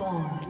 Spawned.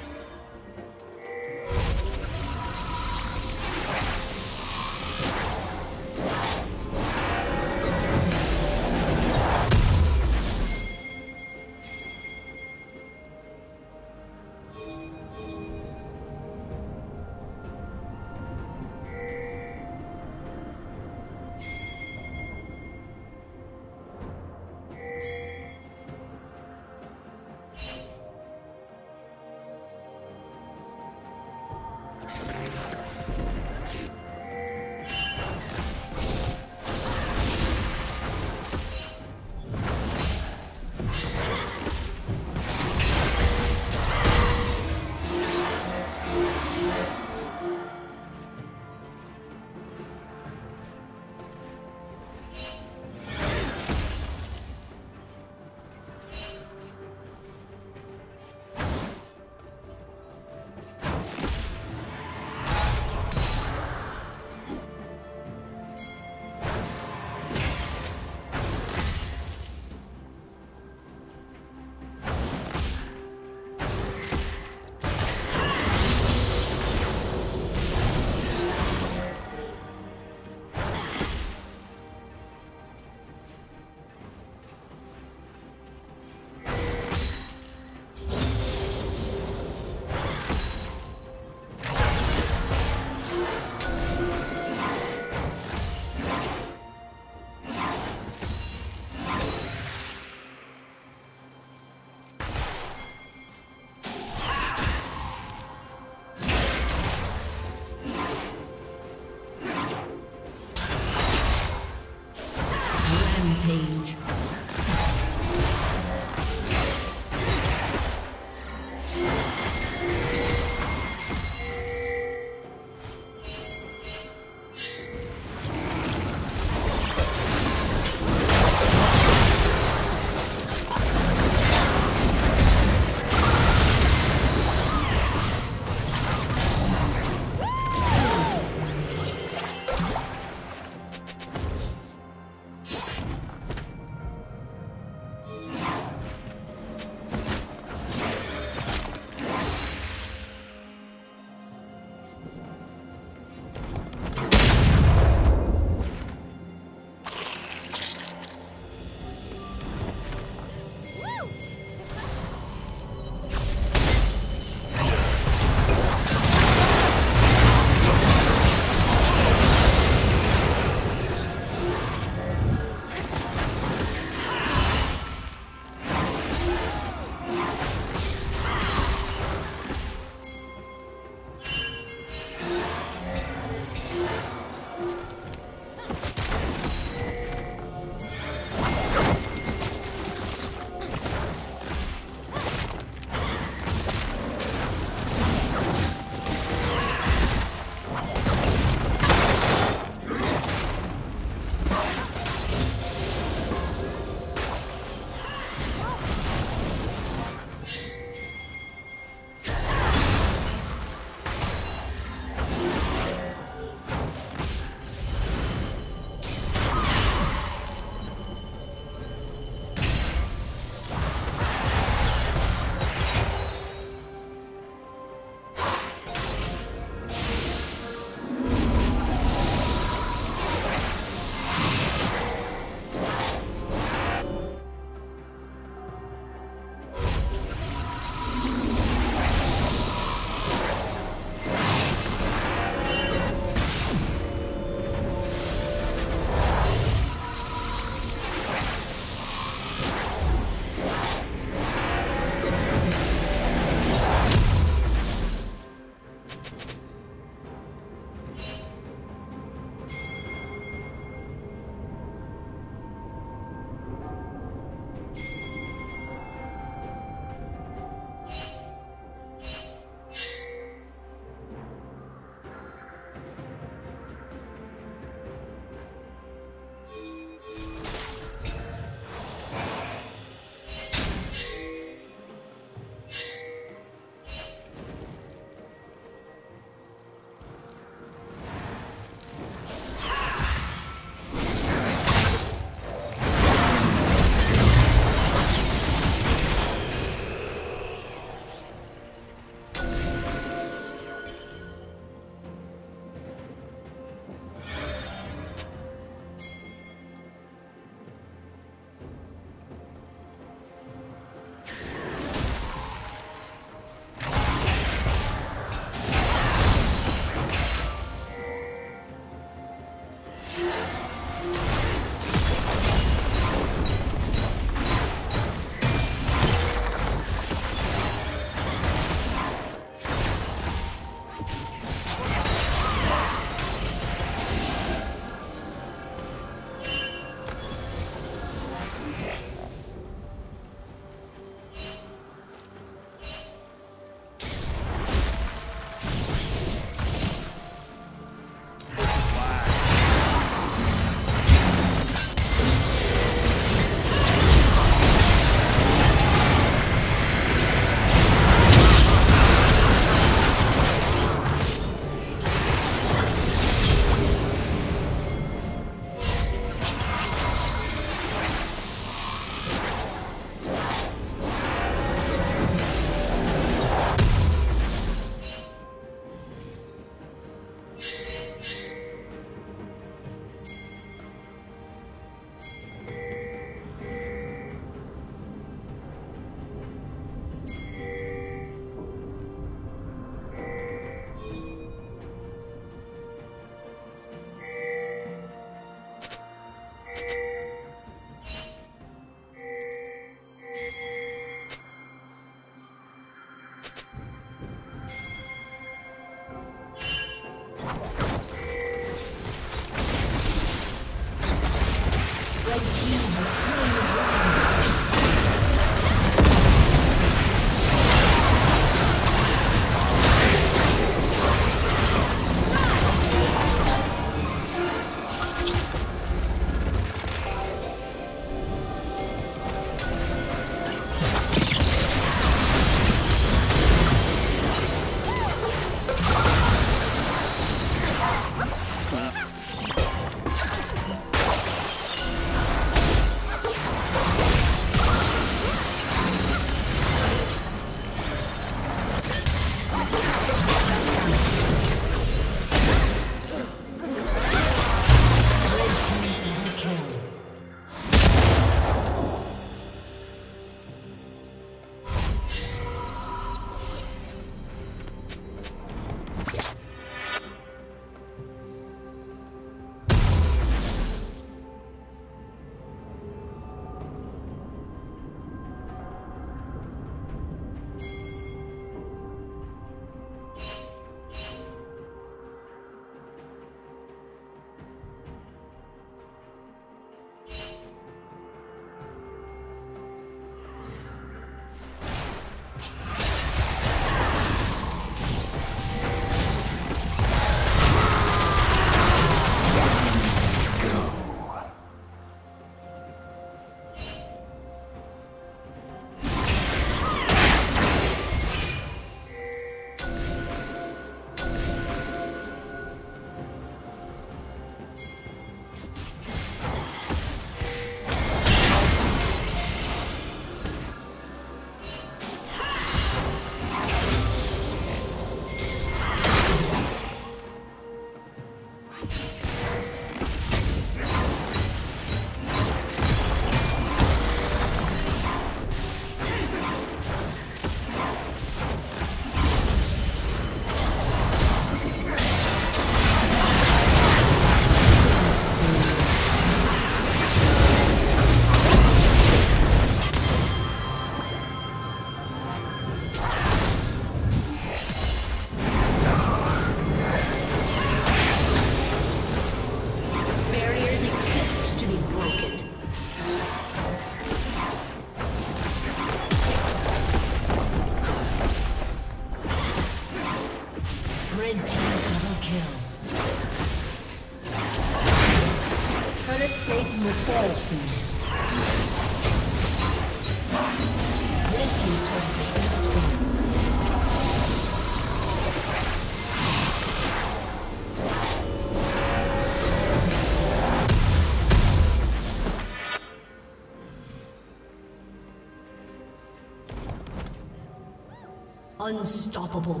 Unstoppable.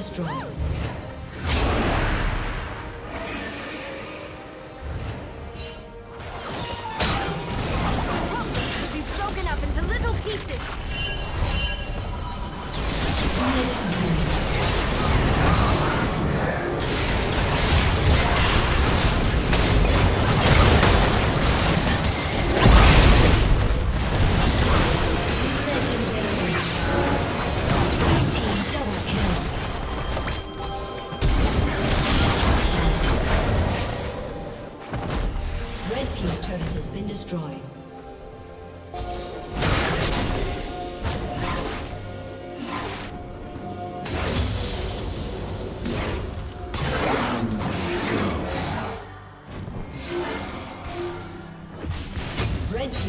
Destroyed.